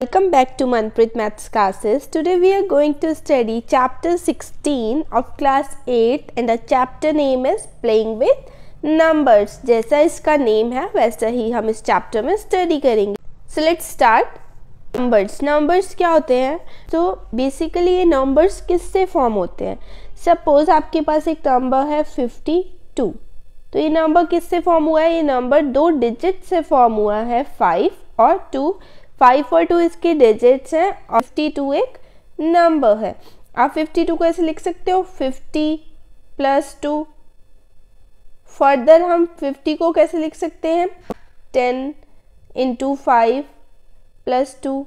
Welcome back to Manprit Maths classes. Today we are going to study chapter 16 of class 8 and the chapter name is playing with numbers. जैसा इसका name है, वैसा ही हम इस chapter में study करेंगे। So let's start numbers numbers क्या होते हैं? तो बेसिकली ये नंबर्स किससे फॉर्म होते हैं? सपोज़ आपके पास एक नंबर है 52 तो ये नंबर किससे फॉर्म हुआ है? ये नंबर दो डिजिट से फॉर्म हुआ है 5 और 2 फाइव और टू इसके डिजिट्स हैं और फिफ्टी टू एक नंबर है। आप फिफ्टी टू को ऐसे लिख सकते हो फिफ्टी प्लस टू फर्दर हम फिफ्टी को कैसे लिख सकते हैं? Ten into five plus two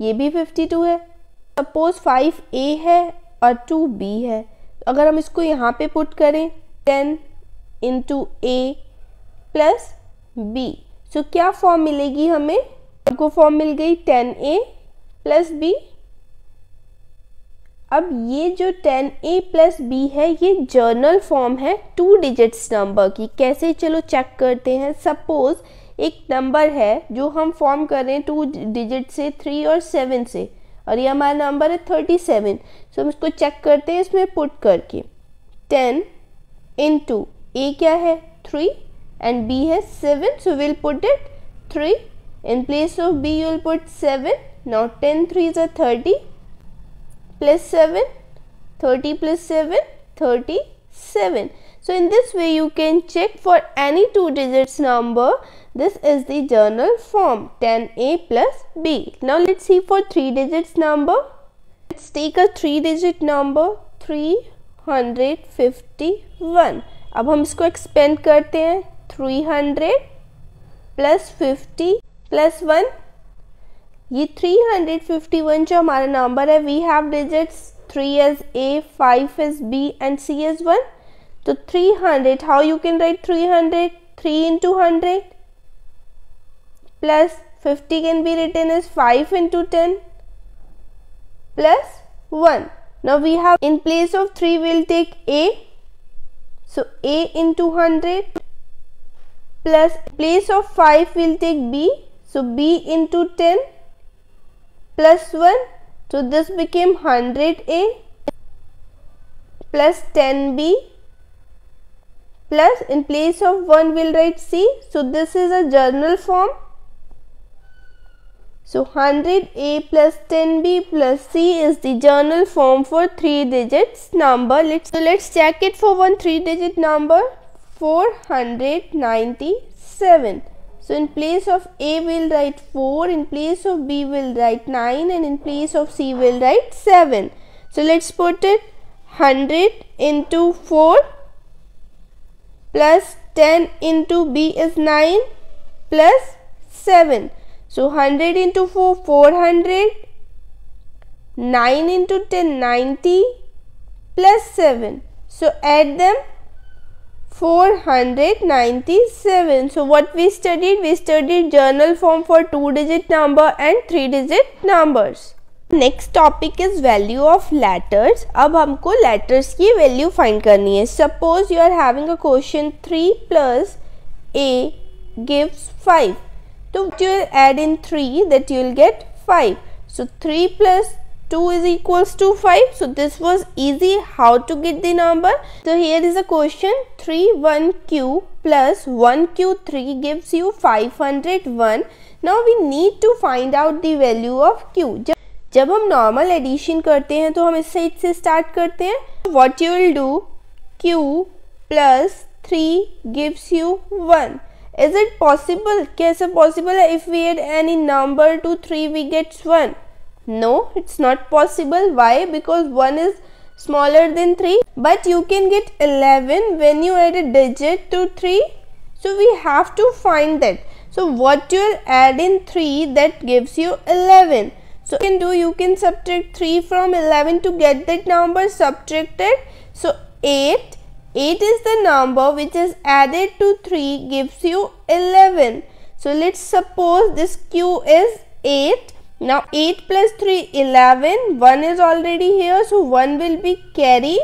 ये भी फिफ्टी टू है। सपोज़ फाइव ए है और टू बी है। तो अगर हम इसको यहाँ पे पुट करें ten into A plus B so क्या फॉर्म मिलेगी हमें? आपको फॉर्म मिल गई टेन ए प्लस बी अब ये जो टेन ए प्लस बी है, ये जर्नल फॉर्म है टू डिजिट्स नंबर की. कैसे चलो चेक करते हैं? सपोज़ एक नंबर है जो हम फॉर्म कर रहे हैं टू डिजिट से थ्री और सेवन से, और ये हमारा नंबर है थर्टी सेवन सो हम इसको चेक करते हैं, इसमें पुट करके. टेन इन टू ए क्या है? थ्री एंड बी है seven so will put it three In place of B, you will put 7. Now 10 3s are 30 plus 7. 30 plus 7, 37. So in this way you can check for any two digits number. This is the journal form 10A plus B. Now let's see for three digits number. Let's take a three digit number 351. अब हम इसको expand करते हैं 300 plus 50 plus one. ये three hundred fifty one जो हमारा number है we have digits three as A five as B and C as one तो three hundred how you can write three hundred three into hundred plus fifty can be written is five into ten plus one now we have in place of three will take A so A into hundred plus place of five will take B so b into 10 plus 1. So this became 100a plus 10b plus in place of 1 we'll write c. So this is a journal form. So 100a plus 10b plus c is the journal form for 3 digits number. Let's, so let's check it for one 3 digit number 497. So in place of A we'll write 4, in place of B we'll write 9 and in place of C we'll write 7. So let's put it 100 into 4 plus 10 into B is 9 plus 7. So 100 into 4 400 9 into 10 90 plus 7. So add them 497 so, what we studied? We studied journal form for two digit number and three digit numbers. Next topic is value of letters अब हमको letters की value find करनी है. Suppose you are having a question three plus A gives five तो you add in three that you will get five so three plus 2 is equals to 5 so this was easy how to get the number so here is a question 31q plus 1q3 gives you 501 now we need to find out the value of q जब हम normal addition करते हैं तो हम इस side से start करते हैं what you will do q plus three gives you one is it possible कैसे पॉसिबल है if we add any number two three we gets one No, it's not possible. Why? Because 1 is smaller than 3. But you can get 11 when you add a digit to 3. So we have to find that. So what you will add in 3 that gives you 11. So you can do you can subtract 3 from 11 to get that number subtracted. So 8. 8 is the number which is added to 3 gives you 11. So let's suppose this q is 8 now 8 plus 3 11 1 is already here so 1 will be carry.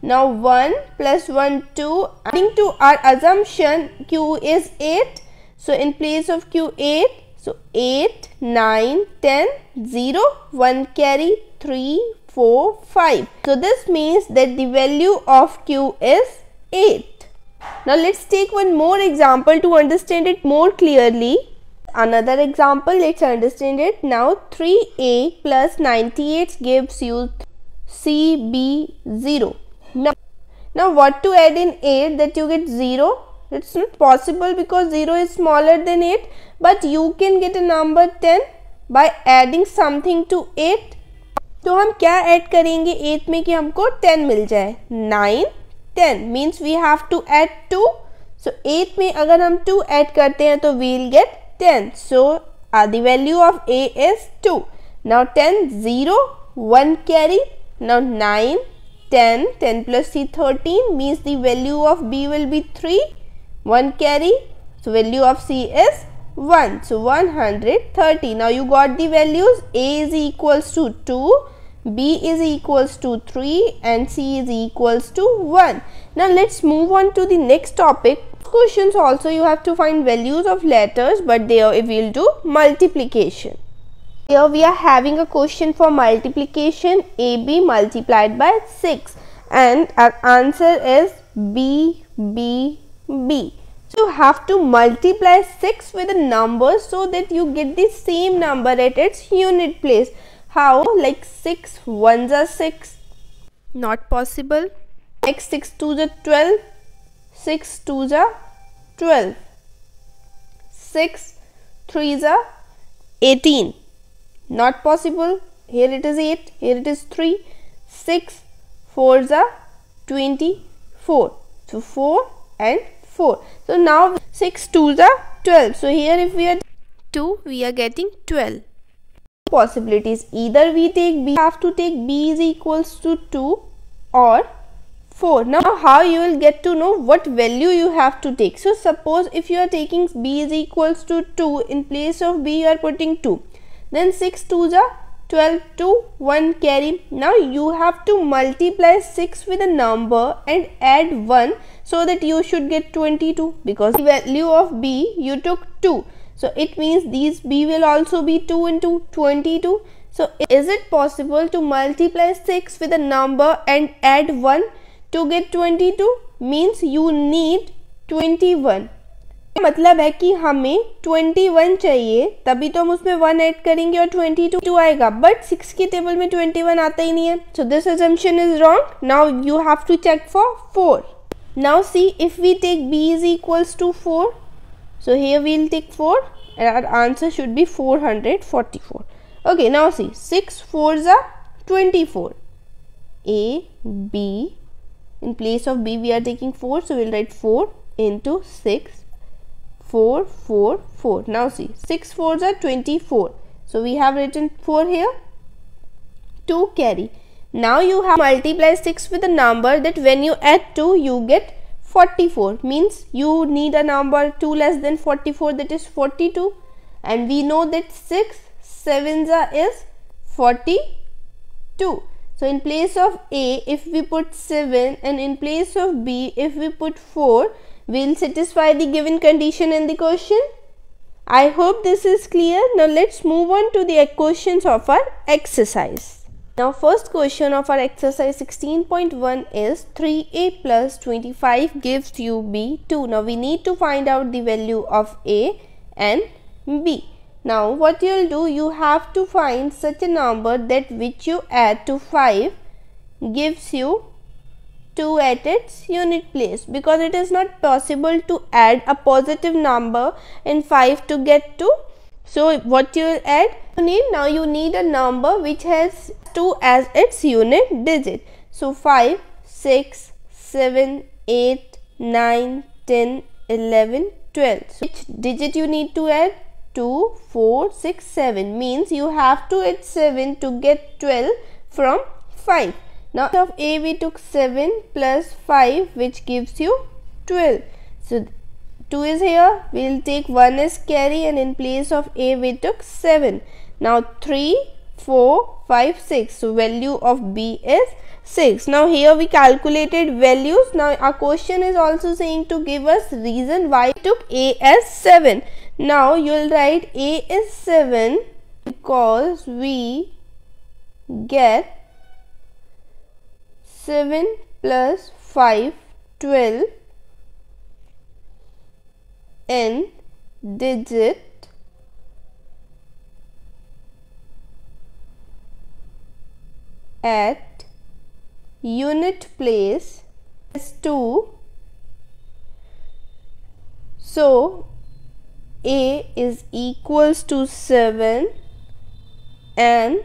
Now 1 plus 1 2 adding to our assumption q is 8 so in place of q 8 So 8, 9, 10, 0, 1 carry, 3, 4, 5. So this means that the value of Q is 8. Now let's take one more example to understand it more clearly. Another example, let's understand it. Now 3a plus 98 gives you CB0. Now, now what to add in 8 that you get 0? It's not possible because 0 is smaller than 8 but you can get a number 10 by adding something to 8. तो हम क्या add करेंगे 8 में कि हमको 10 मिल जाए 9 10 means we have to add 2 so 8 में अगर हम 2 ऐड करते हैं तो we'll get 10 so uh, the value of a is 2 now 10 0 1 carry. Now 9 10 10 plus c 13 means the value of b will be 3 1 carry. So value of c is 1 so 130 now you got the values. A is equals to 2 b is equals to 3 and c is equals to 1 now let's move on to the next topic questions also you have to find values of letters but there we will do multiplication here we are having a question for multiplication ab multiplied by 6 and our answer is b b b so you have to multiply 6 with a number so that you get the same number at its unit place how? Like 6 ones are 6. Not possible. Like 6 twos are 12. 6 twos are 12. 6 threes are 18. Not possible. Here it is 8. Here it is 3. 6 fours are 24. So 4 and 4. So now 6 twos are 12. So here if we are 2 we are getting 12 possibilities either we take b have to take b is equals to 2 or 4 now how you will get to know what value you have to take. So suppose if you are taking b is equals to 2 in place of b you are putting 2 then 6 2s are 12 to 1 carry. Now you have to multiply 6 with a number and add 1 so that you should get 22 because the value of b you took 2 so it means these b will also be 2 into 22. So is it possible to multiply 6 with a number and add 1 to get twenty two means you need twenty one मतलब है कि हमें twenty one चाहिए, तभी तो हम उसमें one add करेंगे और ट्वेंटी टू आएगा। बट सिक्स के टेबल में ट्वेंटी वन आता ही नहीं है। So this assumption is wrong now you have to check for four now see if we take B is equals to four so he will take four and our answer should be four hundred forty four okay now see six four ज twenty four A B in place of B we are taking 4 so we'll write 4 into 6 4 4 4 now see 6 4s are 24 so we have written 4 here 2 carry. Now you have multiply 6 with a number that when you add 2 you get 44 means you need a number 2 less than 44 that is 42 and we know that 6 sevens is 42 so in place of a if we put 7 and in place of b if we put 4 we'll satisfy the given condition in the question i hope this is clear now let's move on to the questions of our exercise now first question of our exercise 16.1 is 3a plus 25 gives you b 2. Now we need to find out the value of a and b. Now what you will do you have to find such a number that which you add to 5 gives you 2 at its unit place because it is not possible to add a positive number in 5 to get to so what you will add? You need now you need a number which has 2 as its unit digit. So 5, 6, 7, 8, 9, 10, 11, 12. So which digit you need to add? 2, 4, 6, 7 means you have to add 7 to get 12 from 5. Now of A we took 7 plus 5 which gives you 12. So 2 is here. We will take 1 as carry and in place of a we took 7 now 3 4 5 6 so value of b is 6 now here we calculated values. Now our question is also saying to give us reason why took a as 7 Now you'll write A is 7 because we get 7 plus 5 12 n digit at unit place is 2 so a is equals to 7 and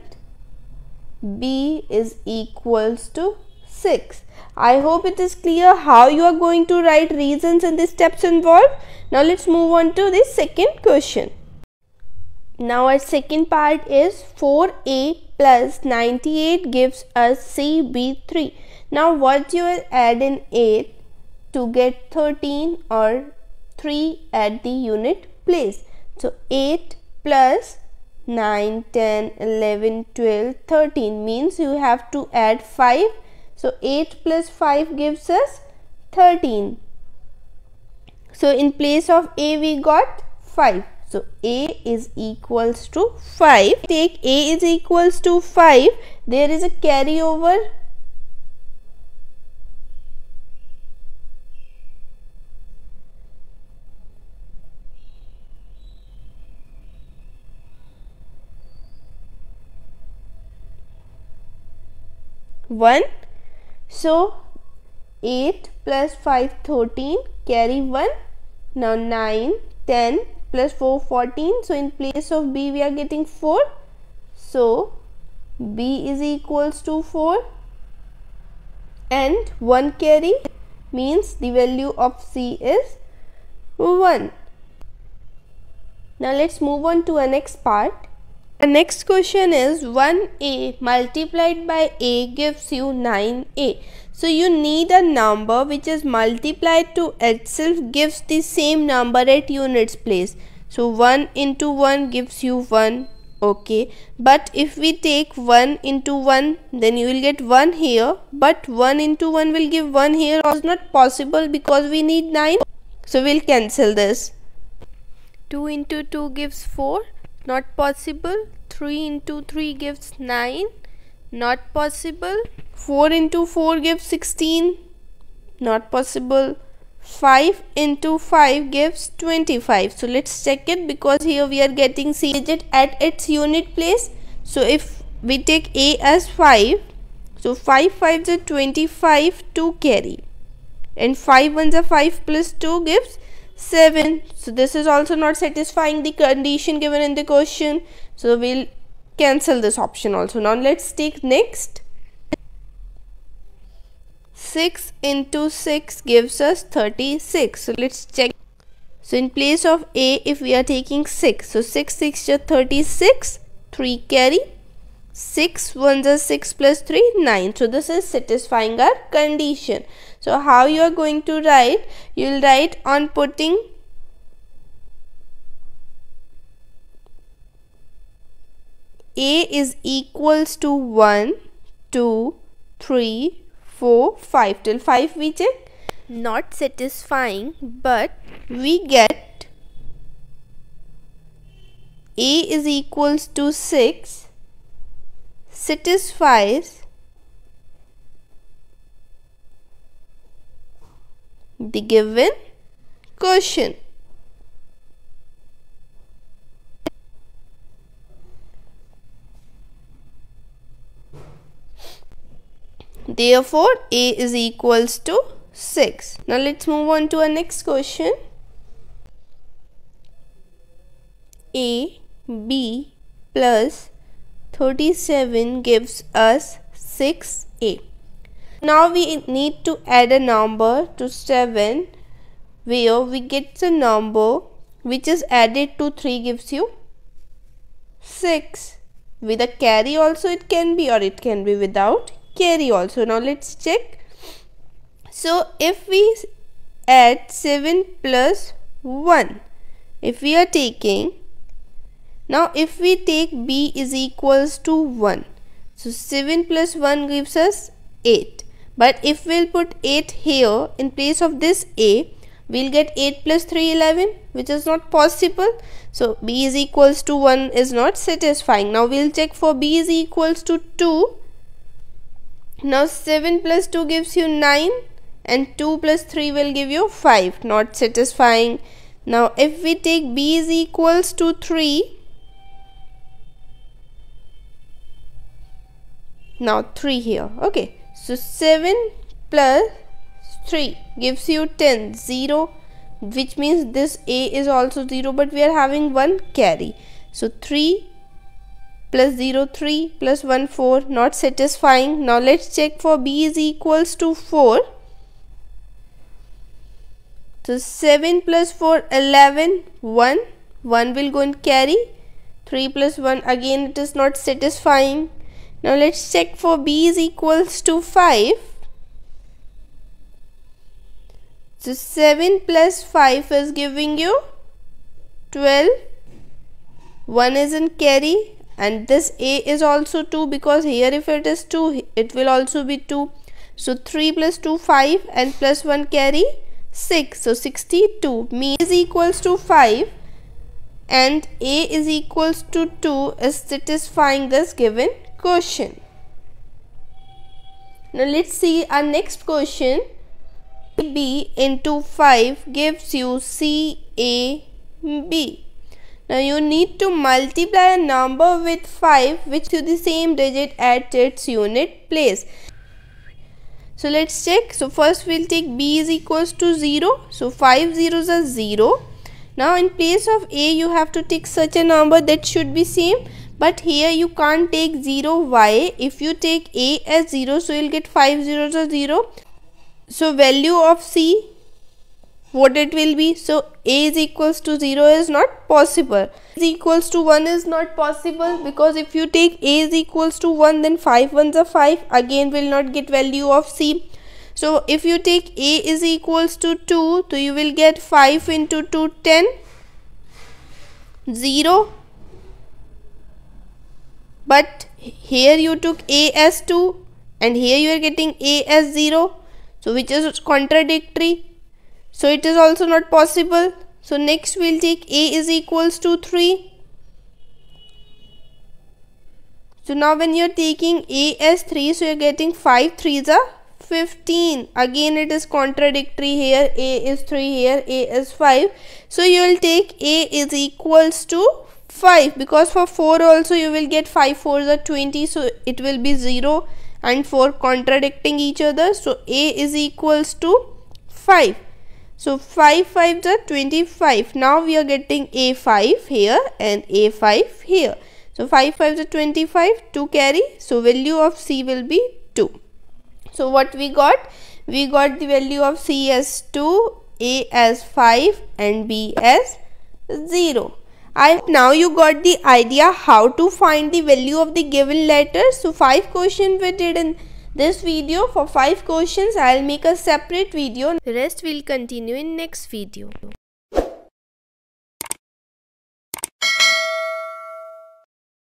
b is equals to 6 I hope it is clear how you are going to write reasons and the steps involved. Now let's move on to the second question. Now our second part is 4a plus 98 gives us CB3. Now what you will add in 8 to get 13 or 3 at the unit place. So 8 plus 9, 10, 11, 12, 13 means you have to add 5 so 8 plus 5 gives us 13. So in place of A we got 5. So A is equals to 5. Take A is equals to 5. There is a carryover one. So 8 plus 5 13 carry 1 now 9 10 plus 4 14 so in place of b we are getting 4 so b is equals to 4 and 1 carry means the value of c is 1 now let's move on to our next part the next question is 1a multiplied by a gives you 9a. So you need a number which is multiplied to itself gives the same number at units place. So 1 into 1 gives you 1 okay. But if we take 1 into 1 then you will get 1 here. But 1 into 1 will give 1 here. Is not possible because we need 9 so we'll cancel this. 2 into 2 gives 4 not possible. 3 into 3 gives 9 not possible. 4 into 4 gives 16 not possible. 5 into 5 gives 25 so let's check it because here we are getting c digit at its unit place. So if we take a as 5 so 5 5 is 25 to carry. And 5 1 is 5 plus 2 gives 7 so this is also not satisfying the condition given in the question. So we'll cancel this option also. Now let's take next. 6 into 6 gives us 36 so let's check. So in place of a if we are taking 6 so 6 6 is 36 3 carry 6 1 is 6 plus 3 9 so this is satisfying our condition. So how you are going to write? You will write on putting a is equals to 1 2 3 4 5 till 5 we check. Not satisfying but we get a is equals to 6 satisfies the given question. Therefore, A is equals to 6. Now, let's move on to our next question. A, B plus 37 gives us 6a. Now we need to add a number to 7 where we get the number which is added to 3 gives you 6. With a carry also it can be or it can be without carry also. Now let's check. So if we add 7 plus 1 if we are taking now if we take b is equals to 1. So 7 plus 1 gives us 8. But if we'll put 8 here in place of this a, we'll get 8 plus 3 11 which is not possible so b is equals to 1 is not satisfying now we'll check for b is equals to 2 now 7 plus 2 gives you 9 and 2 plus 3 will give you 5 not satisfying now if we take b is equals to 3 now 3 here. Okay. So 7 plus 3 gives you 10 0 which means this a is also 0 but we are having one carry. So 3 plus 0 3 plus 1 4 not satisfying. Now let's check for b is equals to 4 so 7 plus 4 11 1 1 will go and carry. 3 plus 1 again it is not satisfying now let's check for b is equals to 5. So 7 plus 5 is giving you 12. 1 is in carry and this a is also 2 because here if it is 2 it will also be 2. So 3 plus 2 5 and plus 1 carry 6. So 62 me is equals to 5 and a is equals to 2 is satisfying this given question. Now let's see our next question. B into 5 gives you CAB. Now you need to multiply a number with 5 which to the same digit at its unit place. So let's check. So first we'll take b is equals to 0. So 5 zeros are 0. Now in place of a you have to take such a number that should be same but here you can't take 0 y. If you take a as 0 so you'll get 5 zeros or 0 so value of c what it will be? So a is equals to 0 is not possible. Is equals to 1 is not possible because if you take a is equals to 1 then 5 ones are 5 again will not get value of c. So if you take a is equals to 2 so you will get 5 into 2 10 0 but here you took a as 2 and here you are getting a as 0 so which is contradictory. So it is also not possible. So next we'll take a is equals to 3 so now when you're taking a as 3 so you're getting 5 3s are 15 again it is contradictory here. A is 3 here. A is 5 so you will take a is equals to 5 because for 4 also you will get 5 4s are 20 so it will be 0 and 4 contradicting each other. So a is equals to 5 so 5 5s are 25 now we are getting a5 here and a5 here. So 5 5s are 25 2 carry. So value of c will be 2 so what we got? We got the value of c as 2 a as 5 and b as 0 I now you got the idea how to find the value of the given letter. So 5 questions we did in this video. For 5 questions I will make a separate video. The rest will continue in next video.